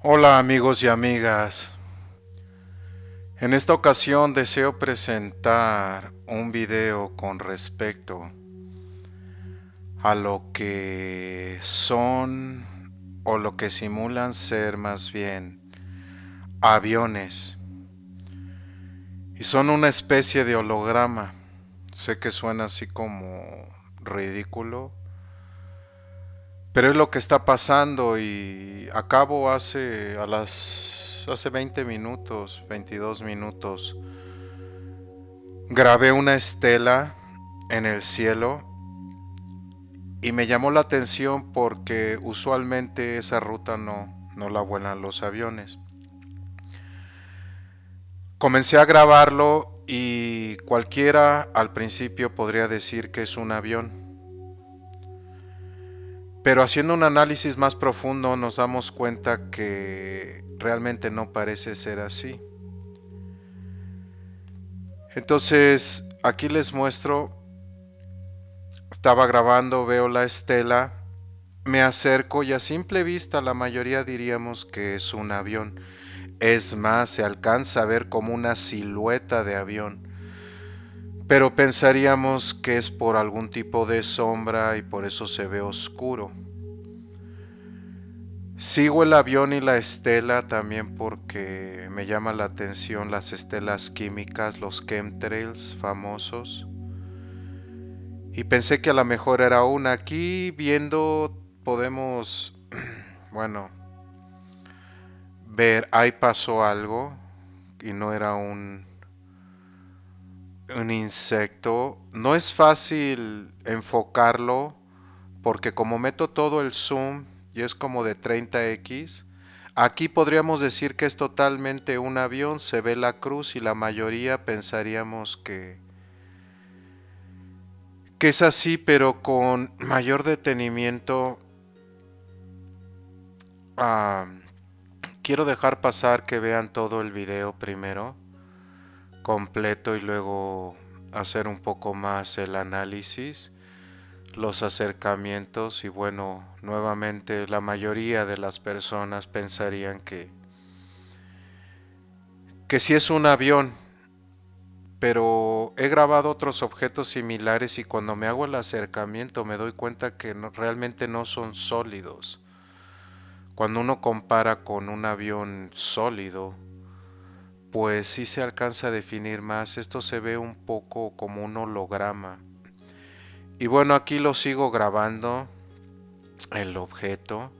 Hola amigos y amigas. En esta ocasión deseo presentar un video con respecto a lo que son o lo que simulan ser más bien aviones. Y son una especie de holograma. Sé que suena así como ridículo, pero es lo que está pasando y acabo hace a las hace 20 minutos, 22 minutos grabé una estela en el cielo y me llamó la atención porque usualmente esa ruta no no la vuelan los aviones. Comencé a grabarlo y cualquiera al principio podría decir que es un avión. Pero haciendo un análisis más profundo nos damos cuenta que realmente no parece ser así. Entonces, aquí les muestro, estaba grabando, veo la estela, me acerco y a simple vista la mayoría diríamos que es un avión. Es más, se alcanza a ver como una silueta de avión. Pero pensaríamos que es por algún tipo de sombra y por eso se ve oscuro. Sigo el avión y la estela también porque me llama la atención las estelas químicas, los chemtrails famosos. Y pensé que a lo mejor era una. Aquí viendo podemos, bueno, ver, ahí pasó algo y no era un, un insecto. No es fácil enfocarlo porque como meto todo el zoom y es como de 30x, aquí podríamos decir que es totalmente un avión, se ve la cruz y la mayoría pensaríamos que que es así, pero con mayor detenimiento. Ah, quiero dejar pasar que vean todo el video primero, completo y luego hacer un poco más el análisis, los acercamientos y bueno, nuevamente la mayoría de las personas pensarían que que si es un avión, pero he grabado otros objetos similares y cuando me hago el acercamiento me doy cuenta que realmente no son sólidos. Cuando uno compara con un avión sólido, pues sí se alcanza a definir más. Esto se ve un poco como un holograma. Y bueno, aquí lo sigo grabando, el objeto.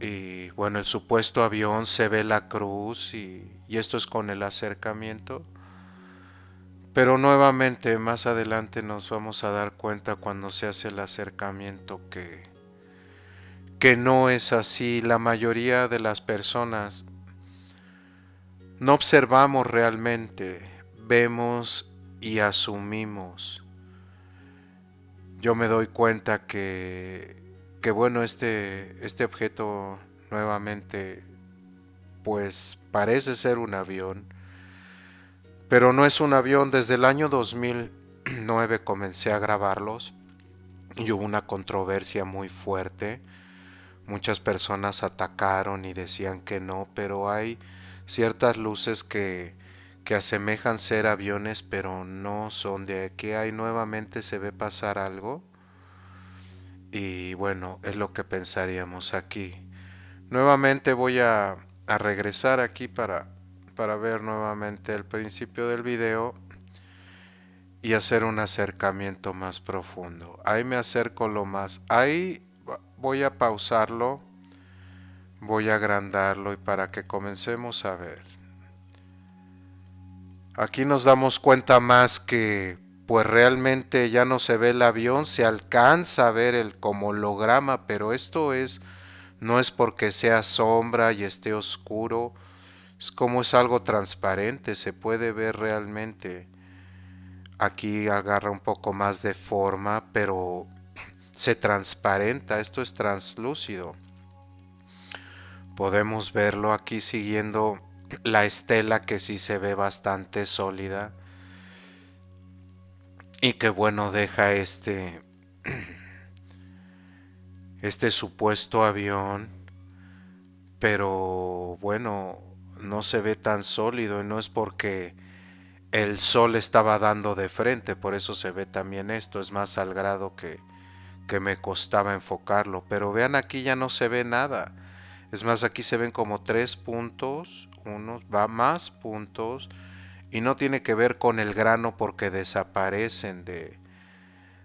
Y bueno, el supuesto avión se ve la cruz y, y esto es con el acercamiento. Pero nuevamente más adelante nos vamos a dar cuenta cuando se hace el acercamiento que que no es así. La mayoría de las personas no observamos realmente, vemos y asumimos. Yo me doy cuenta que, que bueno, este, este objeto nuevamente pues parece ser un avión, pero no es un avión. Desde el año 2009 comencé a grabarlos y hubo una controversia muy fuerte Muchas personas atacaron y decían que no, pero hay ciertas luces que, que asemejan ser aviones, pero no son de aquí. Hay nuevamente se ve pasar algo. Y bueno, es lo que pensaríamos aquí. Nuevamente voy a, a regresar aquí para, para ver nuevamente el principio del video y hacer un acercamiento más profundo. Ahí me acerco lo más. Ahí voy a pausarlo, voy a agrandarlo y para que comencemos a ver. Aquí nos damos cuenta más que pues realmente ya no se ve el avión, se alcanza a ver el como holograma, pero esto es no es porque sea sombra y esté oscuro, es como es algo transparente, se puede ver realmente. Aquí agarra un poco más de forma, pero se transparenta, esto es translúcido. Podemos verlo aquí siguiendo la estela que sí se ve bastante sólida. Y que bueno deja este este supuesto avión. Pero bueno, no se ve tan sólido y no es porque el sol estaba dando de frente, por eso se ve también esto, es más al grado que, que me costaba enfocarlo, pero vean aquí ya no se ve nada, es más aquí se ven como tres puntos, unos, va más puntos, y no tiene que ver con el grano porque desaparecen de,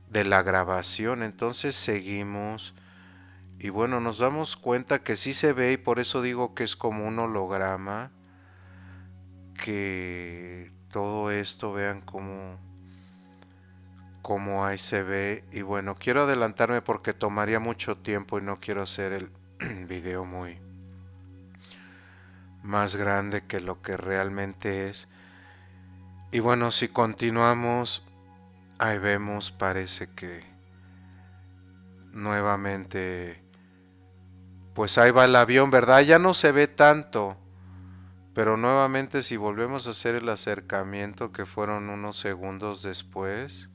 de la grabación, entonces seguimos. Y bueno, nos damos cuenta que sí se ve y por eso digo que es como un holograma, que todo esto vean como como ahí se ve. Y bueno quiero adelantarme porque tomaría mucho tiempo y no quiero hacer el video muy más grande que lo que realmente es y bueno si continuamos ahí vemos parece que nuevamente pues ahí va el avión verdad ya no se ve tanto pero nuevamente si volvemos a hacer el acercamiento que fueron unos segundos después,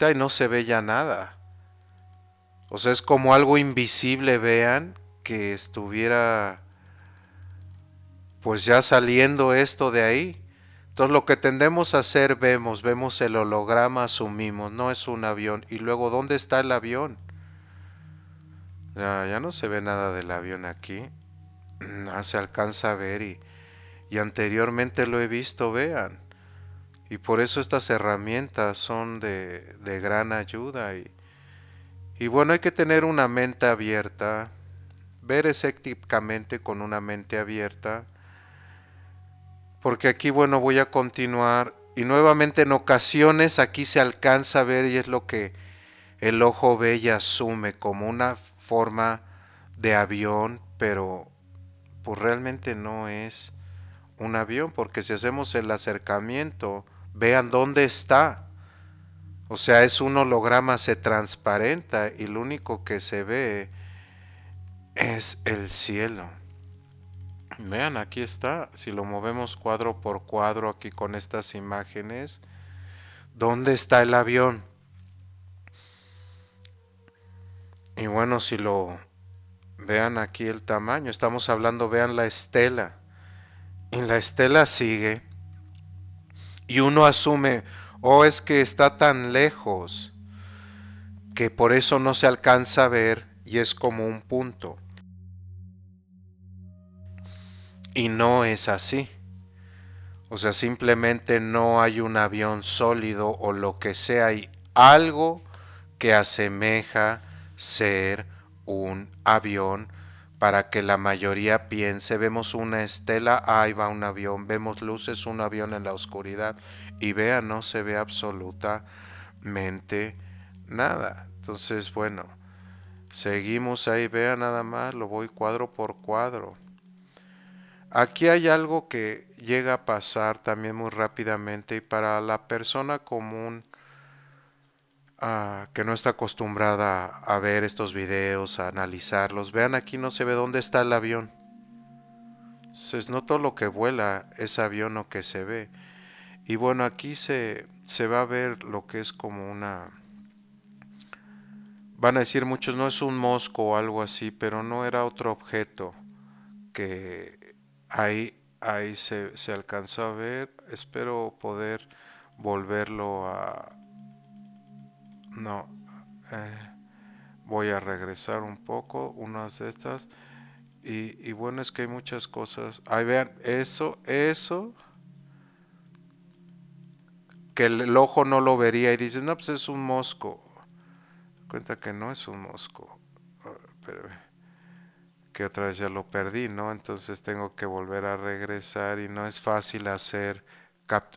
ahí no se ve ya nada. O sea, es como algo invisible, vean, que estuviera pues ya saliendo esto de ahí. Entonces lo que tendemos a hacer, vemos, vemos el holograma, asumimos, no es un avión. Y luego, ¿dónde está el avión? Ya, ya no se ve nada del avión aquí. Ah, se alcanza a ver y, y anteriormente lo he visto, vean. Y por eso estas herramientas son de, de gran ayuda. Y, y, bueno, hay que tener una mente abierta, ver escépticamente con una mente abierta. Porque aquí, bueno, voy a continuar. Y nuevamente en ocasiones aquí se alcanza a ver y es lo que el ojo ve y asume como una forma de avión, pero pues realmente no es un avión, porque si hacemos el acercamiento, vean dónde está. O sea, es un holograma, se transparenta y lo único que se ve es el cielo. Vean, aquí está. Si lo movemos cuadro por cuadro aquí con estas imágenes, ¿dónde está el avión? Y bueno, si lo Vean aquí el tamaño. Estamos hablando, vean la estela. Y la estela sigue. Y uno asume, oh, es que está tan lejos que por eso no se alcanza a ver y es como un punto. Y no es así. O sea, simplemente no hay un avión sólido o lo que sea. Hay algo que asemeja ser un avión para que la mayoría piense, vemos una estela, ahí va un avión, vemos luces, un avión en la oscuridad y vean, no se ve absolutamente nada. Entonces, bueno, seguimos ahí, vean nada más, lo voy cuadro por cuadro. Aquí hay algo que llega a pasar también muy rápidamente y para la persona común que no está acostumbrada a ver estos videos, a analizarlos, vean aquí no se ve dónde está el avión. Entonces no todo lo que vuela es avión o que se ve. Y bueno, aquí se, se va a ver lo que es como una... Van a decir muchos, no es un mosco o algo así, pero no era otro objeto que ahí, ahí se, se alcanzó a ver. Espero poder volverlo a, no. Eh, voy a regresar un poco, unas de estas. Y, bueno, es que hay muchas cosas. Ahí vean, eso, eso. Que el, ojo no lo vería y dices, no, pues es un mosco. Cuenta que no es un mosco. Ah, pero, que otra vez ya lo perdí, ¿no? Entonces tengo que volver a regresar y no es fácil hacer.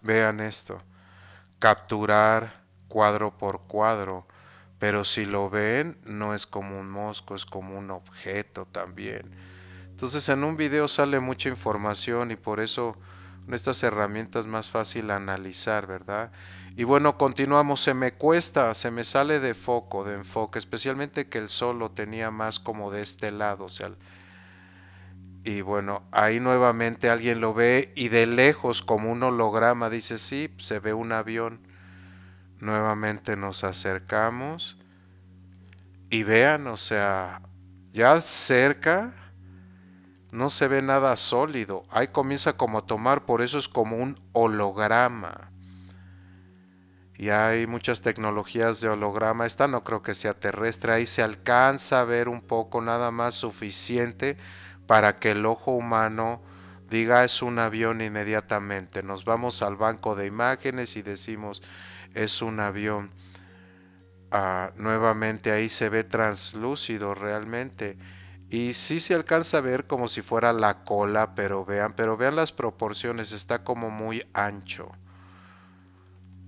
vean esto. Capturar cuadro por cuadro, pero si lo ven no es como un mosco, es como un objeto también. Entonces en un video sale mucha información y por eso estas herramientas más fácil analizar, ¿verdad? Y bueno, continuamos, se me cuesta, se me sale de foco, de enfoque, especialmente que el sol lo tenía más como de este lado, o sea, y bueno, ahí nuevamente alguien lo ve y de lejos como un holograma dice, sí, se ve un avión Nuevamente nos acercamos y vean, o sea, ya cerca no se ve nada sólido. Ahí comienza como a tomar, por eso es como un holograma. Y hay muchas tecnologías de holograma. Esta no creo que sea terrestre. Ahí se alcanza a ver un poco, nada más suficiente para que el ojo humano diga es un avión inmediatamente. Nos vamos al banco de imágenes y decimos es un avión. Ah, nuevamente ahí se ve translúcido realmente y sí se alcanza a ver como si fuera la cola, pero vean, pero vean las proporciones, está como muy ancho.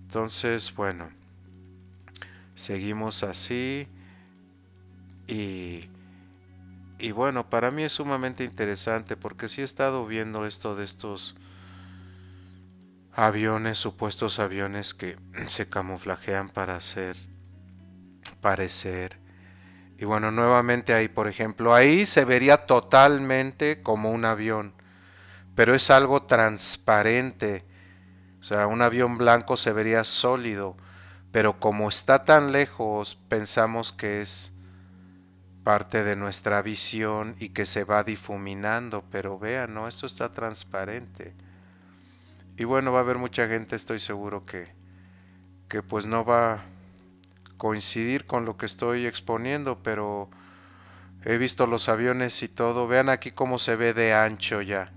Entonces, bueno, seguimos así y, y bueno, para mí es sumamente interesante porque sí he estado viendo esto de estos aviones, supuestos aviones que se camuflajean para hacer parecer y bueno, nuevamente ahí, por ejemplo, ahí se vería totalmente como un avión, pero es algo transparente. O sea, un avión blanco se vería sólido, pero como está tan lejos, pensamos que es parte de nuestra visión y que se va difuminando, pero vean, ¿no? Esto está transparente. Y bueno, va a haber mucha gente, estoy seguro que, que pues no va coincidir con lo que estoy exponiendo, pero he visto los aviones y todo. Vean aquí cómo se ve de ancho ya.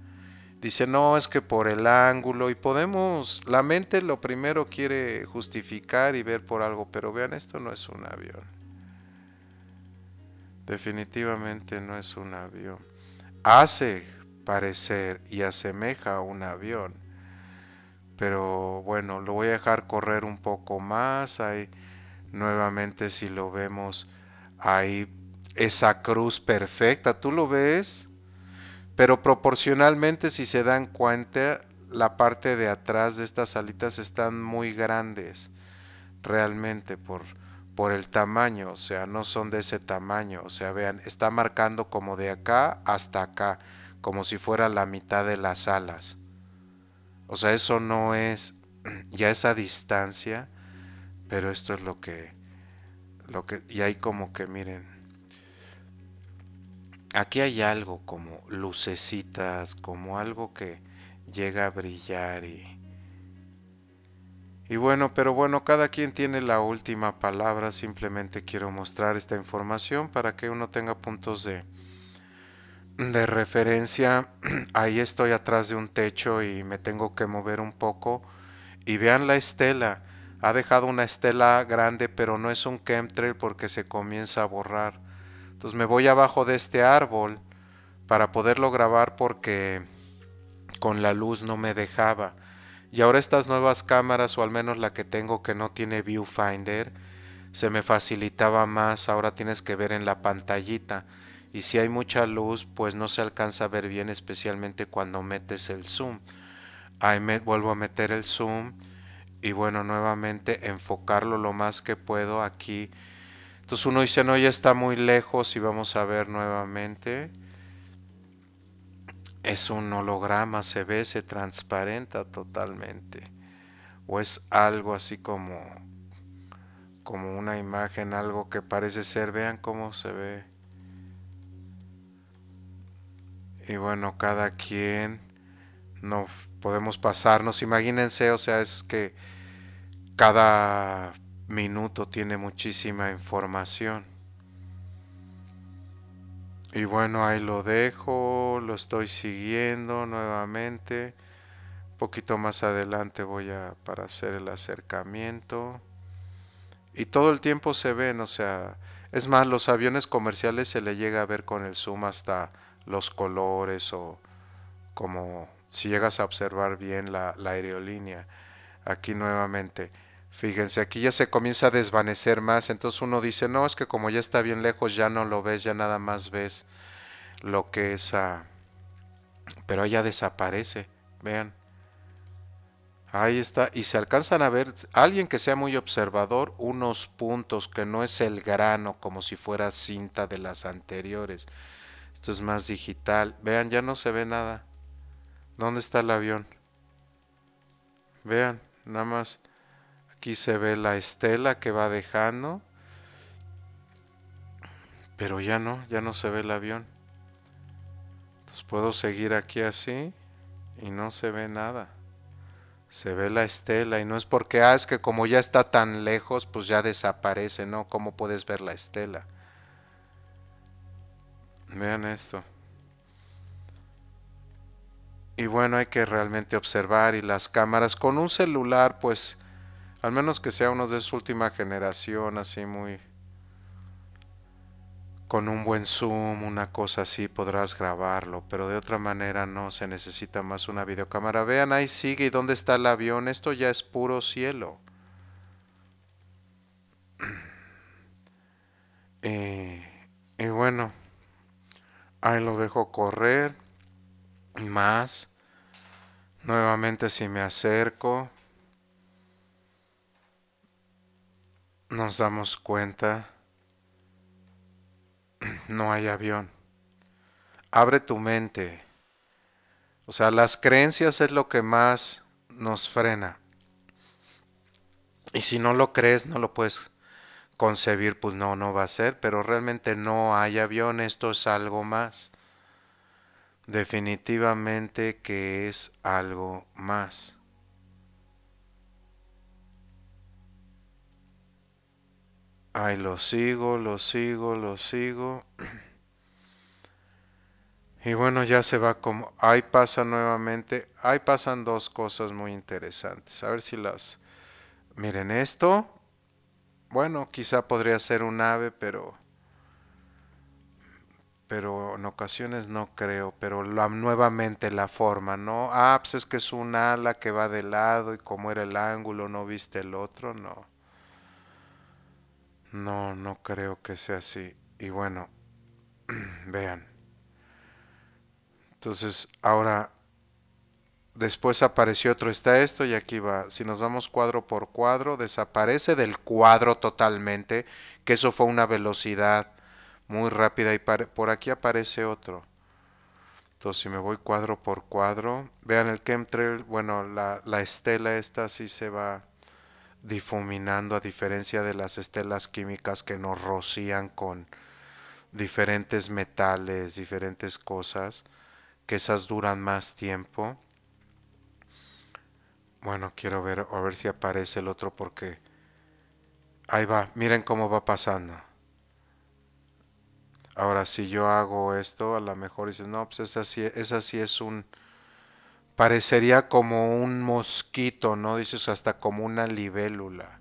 Dice, no, es que por el ángulo y podemos, la mente lo primero quiere justificar y ver por algo, pero vean, esto no es un avión. Definitivamente no es un avión. Hace parecer y asemeja a un avión. Pero bueno, lo voy a dejar correr un poco más. Hay Nuevamente si lo vemos ahí, esa cruz perfecta, tú lo ves, pero proporcionalmente si se dan cuenta, la parte de atrás de estas alitas están muy grandes, realmente por, por el tamaño, o sea, no son de ese tamaño, o sea, vean, está marcando como de acá hasta acá, como si fuera la mitad de las alas. O sea, eso no es ya esa distancia pero esto es lo que, lo que, y hay como que miren, aquí hay algo como lucecitas, como algo que llega a brillar y, y bueno, pero bueno, cada quien tiene la última palabra, simplemente quiero mostrar esta información para que uno tenga puntos de, de referencia. Ahí estoy atrás de un techo y me tengo que mover un poco. Y vean la estela ha dejado una estela grande, pero no es un chemtrail porque se comienza a borrar. Entonces me voy abajo de este árbol para poderlo grabar porque con la luz no me dejaba. Y ahora estas nuevas cámaras, o al menos la que tengo que no tiene viewfinder, se me facilitaba más. Ahora tienes que ver en la pantallita. Y si hay mucha luz, pues no se alcanza a ver bien, especialmente cuando metes el zoom. Ahí me vuelvo a meter el zoom y bueno, nuevamente enfocarlo lo más que puedo aquí. Entonces uno dice, no, ya está muy lejos y vamos a ver nuevamente. Es un holograma, se ve, se transparenta totalmente. O es algo así como, como una imagen, algo que parece ser, vean cómo se ve. Y bueno, cada quien no podemos pasarnos. Imagínense, o sea, es que cada minuto tiene muchísima información. Y bueno, ahí lo dejo, lo estoy siguiendo nuevamente. Un poquito más adelante voy a para hacer el acercamiento. Y todo el tiempo se ven, o sea, es más, los aviones comerciales se le llega a ver con el zoom hasta los colores o como si llegas a observar bien la, aerolínea. Aquí nuevamente, fíjense, aquí ya se comienza a desvanecer más, entonces uno dice, no, es que como ya está bien lejos, ya no lo ves, ya nada más ves lo que es... a pero ya desaparece, vean. Ahí está, y se alcanzan a ver, alguien que sea muy observador, unos puntos que no es el grano como si fuera cinta de las anteriores. Esto es más digital. Vean, ya no se ve nada. ¿Dónde está el avión? Vean, nada más. Aquí se ve la estela que va dejando. Pero ya no, ya no se ve el avión. Entonces puedo seguir aquí así y no se ve nada. Se ve la estela y no es porque, ah, es que como ya está tan lejos, pues ya desaparece, ¿no? ¿Cómo puedes ver la estela? Vean esto. Y bueno, hay que realmente observar y las cámaras con un celular, pues, al menos que sea uno de su última generación, así muy con un buen zoom, una cosa así, podrás grabarlo, pero de otra manera no se necesita más una videocámara. Vean, ahí sigue, ¿y dónde está el avión? Esto ya es puro cielo. Y, y bueno, ahí lo dejo correr. Más. Nuevamente si me acerco, nos damos cuenta no hay avión. Abre tu mente. O sea, las creencias es lo que más nos frena. Y si no lo crees, no lo puedes concebir, pues no, no va a ser, pero realmente no hay avión, esto es algo más. Definitivamente que es algo más. Ay, lo sigo, lo sigo, lo sigo. Y bueno, ya se va como... Ahí pasa nuevamente. Ahí pasan dos cosas muy interesantes. A ver si las... Miren esto. Bueno, quizá podría ser un ave, pero... Pero en ocasiones no creo. Pero la, nuevamente la forma, ¿no? Ah, pues es que es un ala que va de lado y como era el ángulo, no viste el otro, no. No, no creo que sea así. Y bueno, vean. Entonces, ahora, después apareció otro, está esto y aquí va. Si nos vamos cuadro por cuadro, desaparece del cuadro totalmente, que eso fue una velocidad muy rápida y por aquí aparece otro. Entonces, si me voy cuadro por cuadro, vean el chemtrail, bueno, la, la estela esta sí se va difuminando a diferencia de las estelas químicas que nos rocían con diferentes metales, diferentes cosas, que esas duran más tiempo. Bueno, quiero ver a ver si aparece el otro porque ahí va, miren cómo va pasando. Ahora si yo hago esto, a lo mejor dices, no, pues esa sí, esa sí es un parecería como un mosquito, ¿no? Dices hasta como una libélula.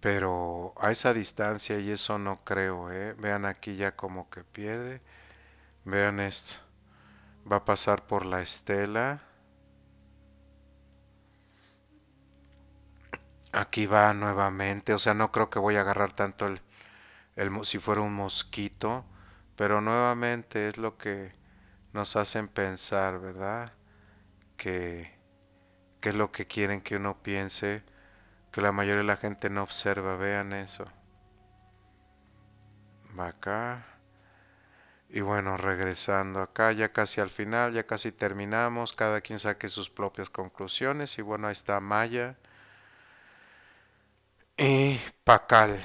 Pero a esa distancia y eso no creo, ¿eh? Vean aquí ya como que pierde. Vean esto. Va a pasar por la estela. Aquí va nuevamente. O sea, no creo que voy a agarrar tanto el, el si fuera un mosquito. Pero nuevamente es lo que nos hacen pensar, ¿verdad? Que, es lo que quieren que uno piense, que la mayoría de la gente no observa, vean eso. Va acá. Y bueno, regresando acá, ya casi al final, ya casi terminamos, cada quien saque sus propias conclusiones. Y bueno, ahí está Maya y Pacal.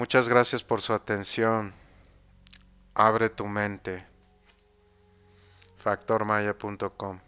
Muchas gracias por su atención. Abre tu mente factormaya.com